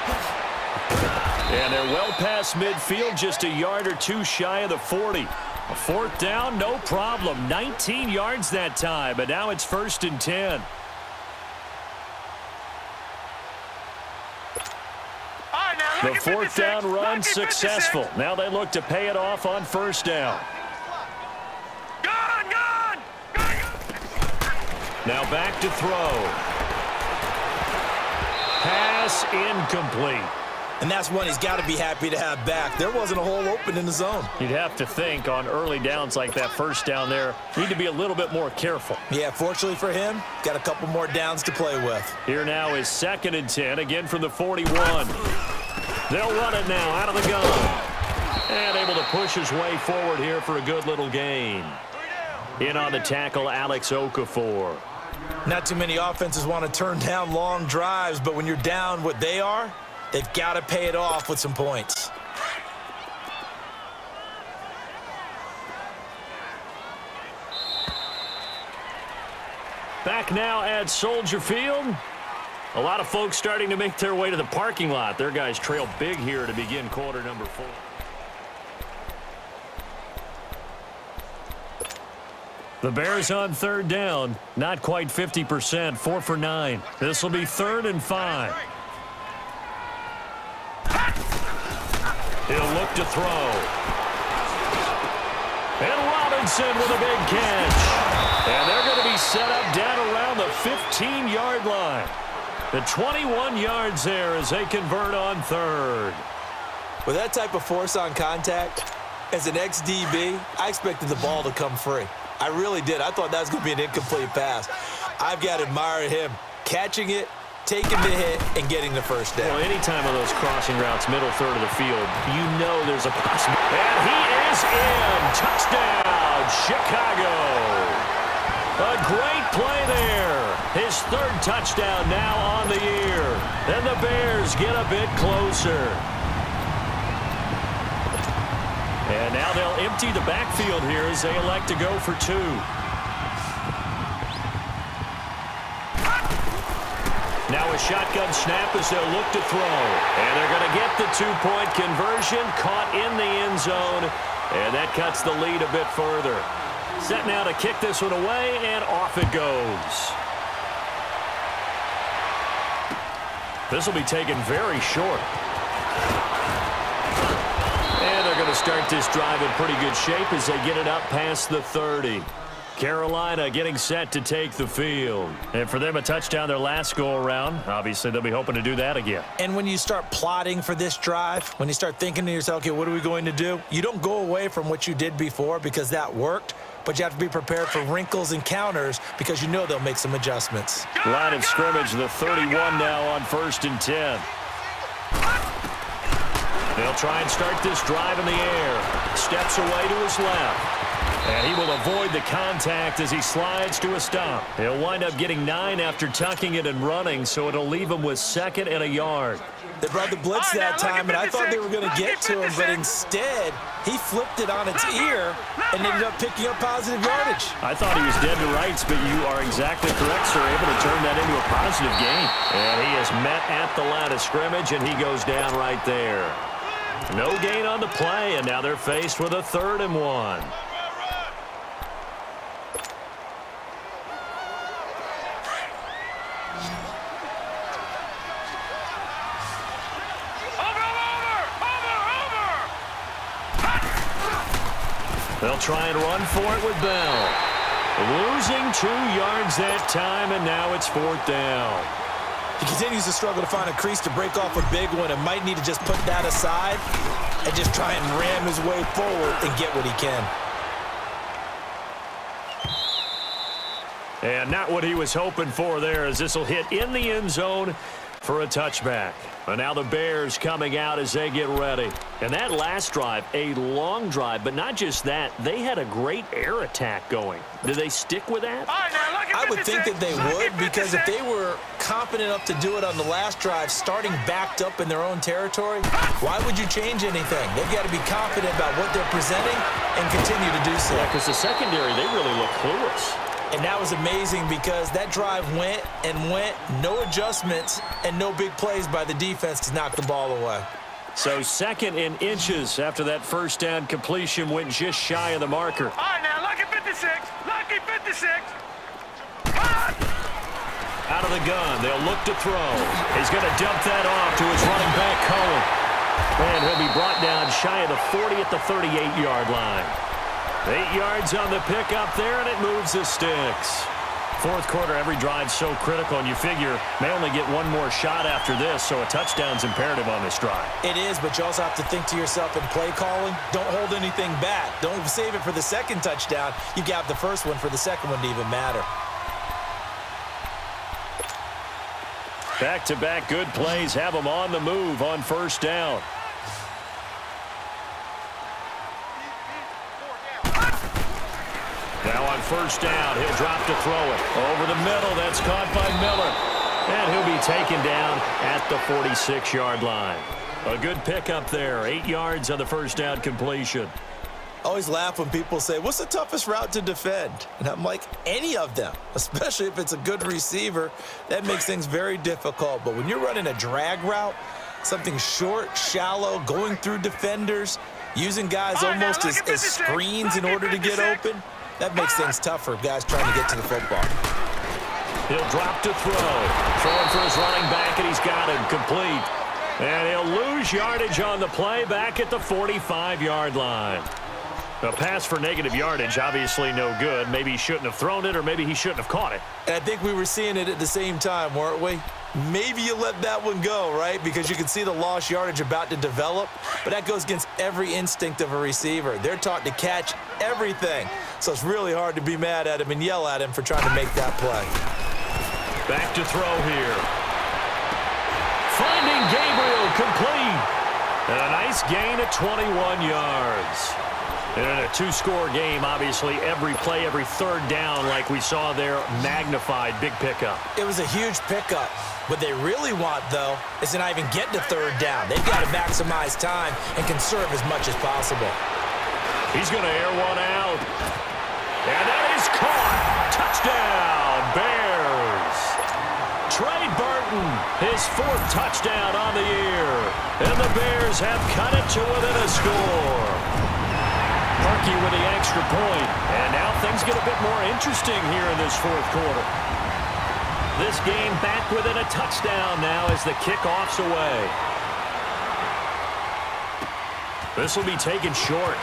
And they're well past midfield, just a yard or two shy of the 40. A fourth down, no problem. 19 yards that time, but now it's first and 10. The fourth down run successful. Now they look to pay it off on first down. Gone, gone, Now back to throw. Pass incomplete. And that's one he's got to be happy to have back. There wasn't a hole open in the zone. You'd have to think on early downs like that first down there, need to be a little bit more careful. Yeah, fortunately for him, got a couple more downs to play with. Here now is second and 10, again from the 41. They'll run it now out of the gun. And able to push his way forward here for a good little gain. In on the tackle, Alex Okafor. Not too many offenses want to turn down long drives, but when you're down what they are, they've got to pay it off with some points. Back now at Soldier Field. A lot of folks starting to make their way to the parking lot. Their guys trail big here to begin quarter number four. The Bears on third down. Not quite 50%. Four for nine. This will be third and five. He'll look to throw. And Robinson with a big catch. And they're going to be set up down around the 15-yard line. The 21 yards there as they convert on third. With that type of force on contact, as an ex-DB, I expected the ball to come free. I really did. I thought that was going to be an incomplete pass. I've got to admire him catching it, taking the hit, and getting the first down. Well, anytime of those crossing routes, middle third of the field, you know there's a possibility. And he is in. Touchdown, Chicago. A great play there. His third touchdown now on the year. Then the Bears get a bit closer. And now they'll empty the backfield here as they elect to go for two. Now a shotgun snap as they'll look to throw. And they're going to get the two-point conversion caught in the end zone. And that cuts the lead a bit further. Set now to kick this one away, and off it goes. This will be taken very short. And they're going to start this drive in pretty good shape as they get it up past the 30. Carolina getting set to take the field. And for them, a touchdown their last go-around. Obviously, they'll be hoping to do that again. And when you start plotting for this drive, when you start thinking to yourself, okay, what are we going to do? You don't go away from what you did before because that worked, but you have to be prepared for wrinkles and counters because you know they'll make some adjustments. Line of scrimmage, the 31 now on first and 10. They'll try and start this drive in the air. Steps away to his left. And he will avoid the contact as he slides to a stop. He'll wind up getting nine after tucking it and running, so it'll leave him with second and a yard. They brought the blitz that time, and I thought they were going to get to him, but instead, he flipped it on its ear and ended up picking up positive yardage. I thought he was dead to rights, but you are exactly correct, sir. Able to turn that into a positive gain. And he is met at the line of scrimmage, and he goes down right there. No gain on the play, and now they're faced with a third and one. They'll try and run for it with Bell. Losing two yards that time, and now it's fourth down. He continues to struggle to find a crease to break off a big one and might need to just put that aside and just try and ram his way forward and get what he can. And not what he was hoping for there as this will hit in the end zone for a touchback. And now the Bears coming out as they get ready. And that last drive, a long drive, but not just that. They had a great air attack going. Do they stick with that? I would think that they would because if they were confident enough to do it on the last drive, starting backed up in their own territory, why would you change anything? They've got to be confident about what they're presenting and continue to do so. Yeah, because the secondary, they really look clueless. And that was amazing because that drive went and went, no adjustments, and no big plays by the defense to knock the ball away. So second in inches after that first down completion went just shy of the marker. All right, now, lucky 56. Lucky 56. Ah! Out of the gun, they'll look to throw. He's going to dump that off to his running back, Cohen. And he'll be brought down shy of the 40 at the 38-yard line. Eight yards on the pick up there, and it moves the sticks. Fourth quarter, every drive so critical, and you figure may only get one more shot after this, so a touchdown's imperative on this drive. It is, but you also have to think to yourself in play calling, don't hold anything back. Don't save it for the second touchdown. You got the first one for the second one to even matter. Back-to-back -back good plays have them on the move on first down. Now on first down, he'll drop to throw it. Over the middle, that's caught by Miller. And he'll be taken down at the 46-yard line. A good pickup there. Eight yards on the first down completion. I always laugh when people say, what's the toughest route to defend? And I'm like, any of them, especially if it's a good receiver. That makes things very difficult. But when you're running a drag route, something short, shallow, going through defenders, using guys almost as, as screens in order to get open, that makes things tough for guys trying to get to the football. He'll drop to throw. Throwing for his running back, and he's got him complete. And he'll lose yardage on the play back at the 45-yard line. A pass for negative yardage, obviously no good. Maybe he shouldn't have thrown it, or maybe he shouldn't have caught it. And I think we were seeing it at the same time, weren't we? maybe you let that one go, right? Because you can see the lost yardage about to develop, but that goes against every instinct of a receiver. They're taught to catch everything, so it's really hard to be mad at him and yell at him for trying to make that play. Back to throw here. Finding Gabriel complete. And a nice gain of 21 yards. And in a two-score game, obviously, every play, every third down, like we saw there, magnified, big pickup. It was a huge pickup. What they really want, though, is to not even get to third down. They've got to maximize time and conserve as much as possible. He's going to air one out. And that is caught. Touchdown, Bears. Trey Burton, his fourth touchdown on the year. And the Bears have cut it to within a score. Parkey with the extra point. And now things get a bit more interesting here in this fourth quarter. This game back within a touchdown now as the kickoff's away. This will be taken short.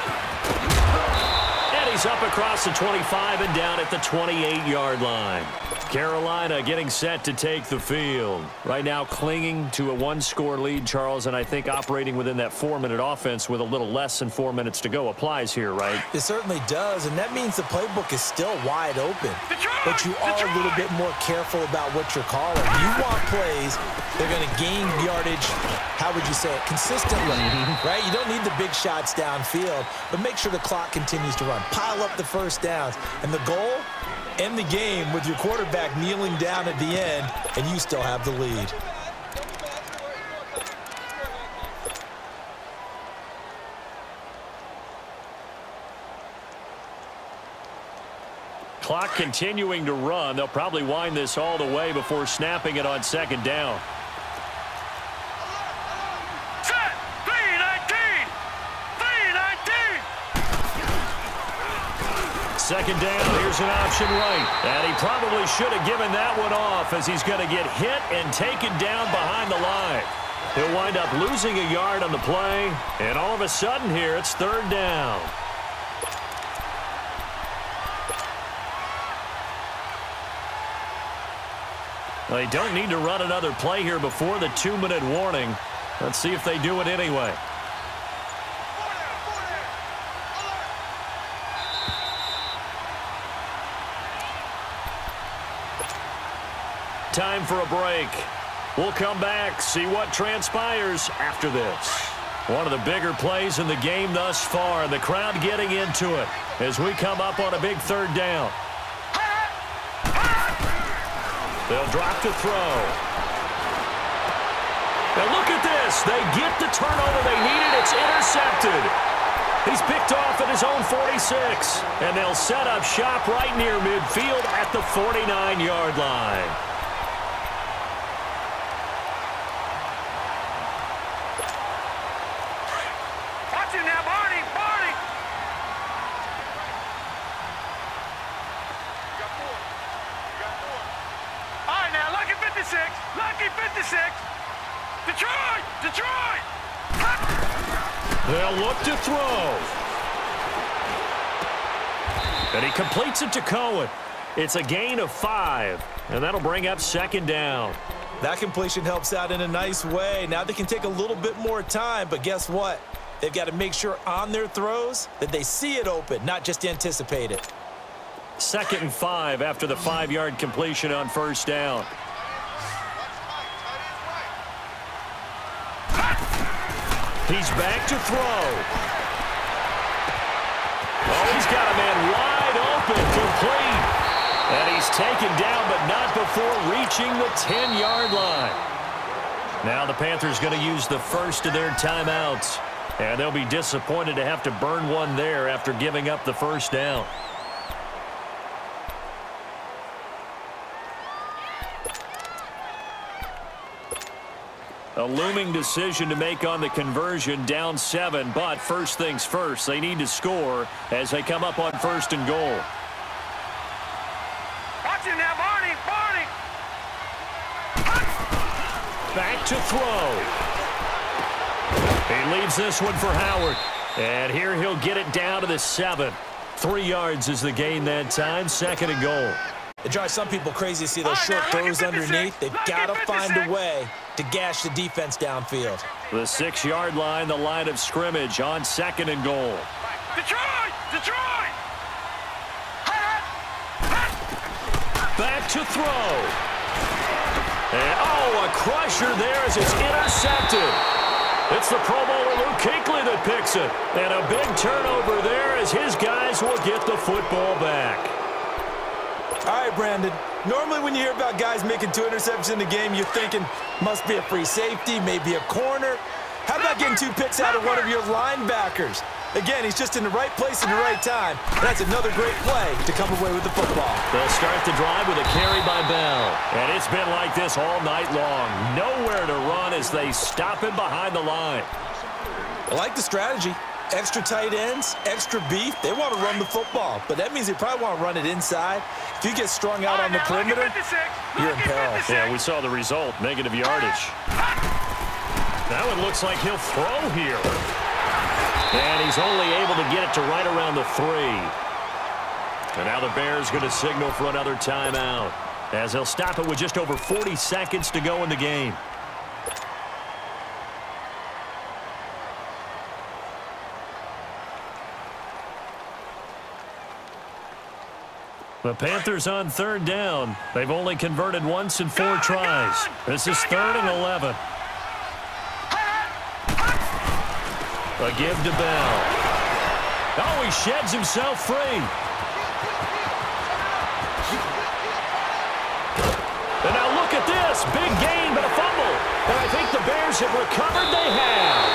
And he's up across the 25 and down at the 28-yard line. Carolina getting set to take the field. Right now clinging to a one-score lead, Charles, and I think operating within that four-minute offense with a little less than four minutes to go applies here, right? It certainly does, and that means the playbook is still wide open. But you are a little bit more careful about what you're calling. You want plays they're going to gain yardage, how would you say it, consistently, right? You don't need the big shots downfield, but make sure the clock continues to run. Pile up the first downs. And the goal end the game with your quarterback kneeling down at the end, and you still have the lead. Clock continuing to run. They'll probably wind this all the way before snapping it on second down. Second down, here's an option right. And he probably should have given that one off as he's going to get hit and taken down behind the line. He'll wind up losing a yard on the play, and all of a sudden here, it's third down. They don't need to run another play here before the two-minute warning. Let's see if they do it anyway. Time for a break. We'll come back, see what transpires after this. One of the bigger plays in the game thus far, and the crowd getting into it as we come up on a big third down. They'll drop the throw. Now look at this. They get the turnover they needed. It's intercepted. He's picked off at his own 46. And they'll set up shop right near midfield at the 49-yard line. Watch it now, Barney, Barney. Got four. Got four. All right, now, lucky 56. Lucky 56. Detroit, Detroit. They'll look to throw. And he completes it to Cohen. It's a gain of five, and that'll bring up second down. That completion helps out in a nice way. Now they can take a little bit more time, but guess what? They've got to make sure on their throws that they see it open, not just anticipate it. Second and five after the five-yard completion on first down. He's back to throw. Oh, he's got a man wide open, complete. And he's taken down, but not before reaching the 10-yard line. Now the Panthers going to use the first of their timeouts. And they'll be disappointed to have to burn one there after giving up the first down. A looming decision to make on the conversion, down seven, but first things first, they need to score as they come up on first and goal. Watch it now, Barney, Barney. Back to throw. He leaves this one for Howard. And here he'll get it down to the seven. Three yards is the gain that time, second and goal. It drives some people crazy to see those short throws underneath. They've got to find a way to gash the defense downfield. The six-yard line, the line of scrimmage on second and goal. Detroit, Detroit. Back to throw. And, oh, a crusher there as it's intercepted. It's the Pro Bowler Luke Kuechly that picks it. And a big turnover there as his guys will get the football back. All right, Brandon. Normally when you hear about guys making two interceptions in the game, you're thinking must be a free safety, maybe a corner. How about getting two picks out of one of your linebackers? Again, he's just in the right place at the right time. That's another great play to come away with the football. They'll start the drive with a carry by Bell. And it's been like this all night long. Nowhere to run as they stop him behind the line. I like the strategy. Extra tight ends, extra beef. They want to run the football, but that means they probably want to run it inside. If you get strung out on the perimeter, you're in peril. Yeah, we saw the result, negative yardage. Now it looks like he'll throw here. And he's only able to get it to right around the three. And now the Bears going to signal for another timeout as they'll stop it with just over 40 seconds to go in the game. The Panthers on third down. They've only converted once in four tries. This is third and 11. A give to Bell. Oh, he sheds himself free. And now look at this. Big gain, but a fumble. And I think the Bears have recovered. They have.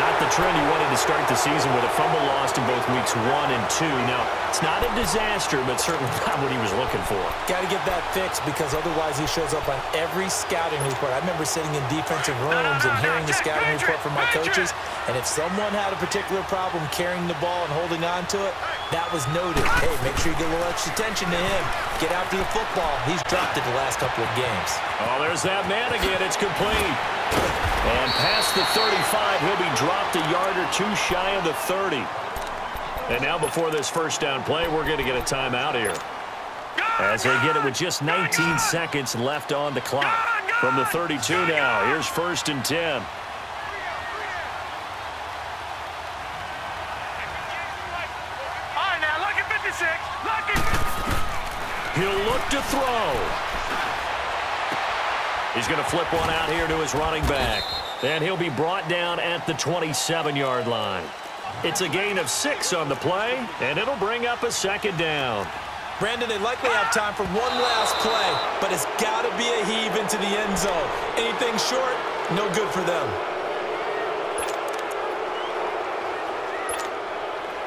Not trend he wanted to start the season with a fumble lost in both weeks one and two. Now, it's not a disaster, but certainly not what he was looking for. Got to get that fixed because otherwise he shows up on every scouting report. I remember sitting in defensive rooms and hearing the scouting report from my coaches, and if someone had a particular problem carrying the ball and holding on to it, that was noted. Hey, make sure you get a little extra attention to him. Get after the football. He's dropped it the last couple of games. Oh, there's that man again. It's complete. And past the 35, he'll be dropped a yard or two shy of the 30. And now before this first down play, we're going to get a timeout here. as they get it with just 19 seconds left on the clock. From the 32 now, here's first and 10. He'll look to throw. He's going to flip one out here to his running back. And he'll be brought down at the 27-yard line. It's a gain of six on the play, and it'll bring up a second down. Brandon, they likely have time for one last play, but it's got to be a heave into the end zone. Anything short, no good for them.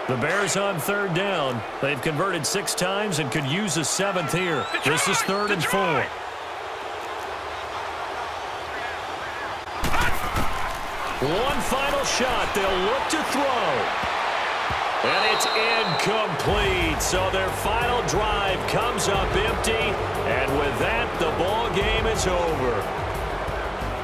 The Bears on third down. They've converted six times and could use a seventh here. This is third and four. One final shot. They'll look to throw. And it's incomplete. So their final drive comes up empty. And with that, the ball game is over.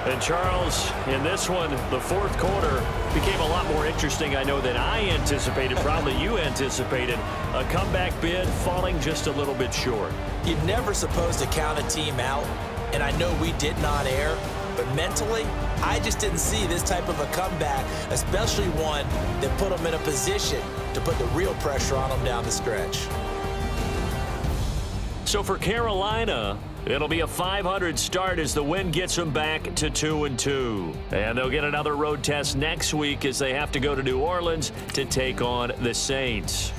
And Charles, in this one, the fourth quarter became a lot more interesting, I know, than I anticipated. Probably you anticipated. A comeback bid falling just a little bit short. You're never supposed to count a team out, and I know we did not air, but mentally, I just didn't see this type of a comeback, especially one that put them in a position to put the real pressure on them down the stretch. So for Carolina, It'll be a 500 start as the win gets them back to 2 and 2. And they'll get another road test next week as they have to go to New Orleans to take on the Saints.